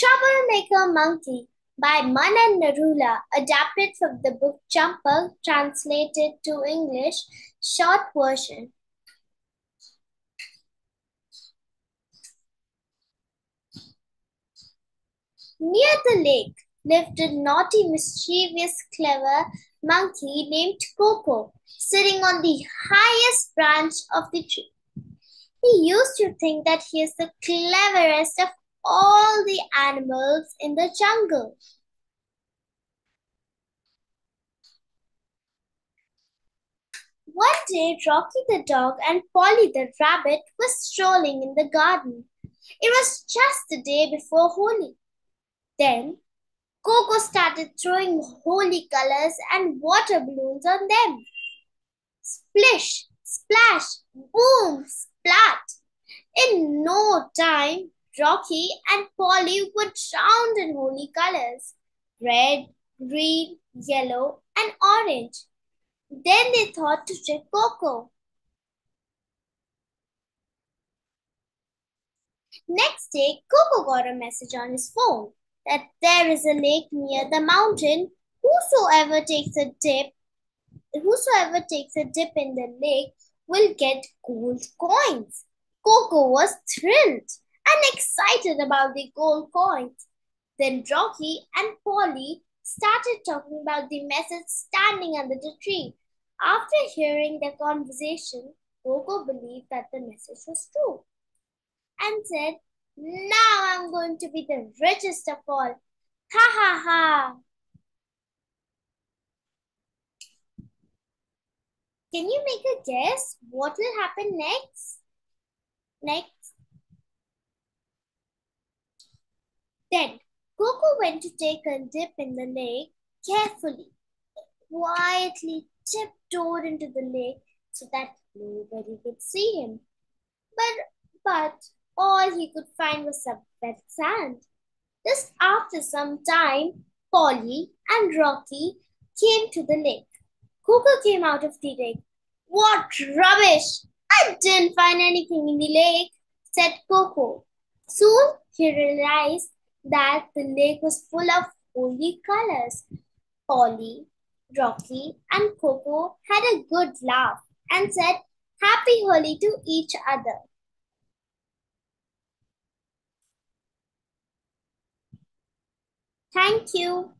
Troublemaker Monkey by Manan Narula, adapted from the book Jumper, translated to English, short version. Near the lake lived a naughty, mischievous, clever monkey named Coco, sitting on the highest branch of the tree. He used to think that he is the cleverest of all the animals in the jungle. One day, Rocky the dog and Polly the rabbit were strolling in the garden. It was just the day before Holi. Then, Coco started throwing Holi colors and water balloons on them. Splish, splash, boom, splat. In no time, Rocky and Polly were drowned in Holi colors red, green, yellow, and orange. Then they thought to check Coco. Next day, Coco got a message on his phone that there is a lake near the mountain. Whosoever takes a dip, whosoever takes a dip in the lake will get gold coins. Coco was thrilled and excited about the gold coins. Then Rocky and Polly started talking about the message standing under the tree. After hearing their conversation, Coco believed that the message was true and said, Now I'm going to be the richest of all. Ha ha ha. Can you make a guess what will happen next? Next. Then Coco went to take a dip in the lake carefully, quietly tiptoed into the lake so that nobody could see him. But, but all he could find was some wet sand. Just after some time, Polly and Rocky came to the lake. Coco came out of the lake. What rubbish! I didn't find anything in the lake, said Coco. Soon he realized that the lake was full of Holi colors. Polly, Rocky, and Coco had a good laugh and said Happy Holi to each other. Thank you.